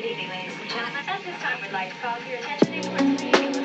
Good evening, ladies and gentlemen. At this time, we'd like to call to your attention the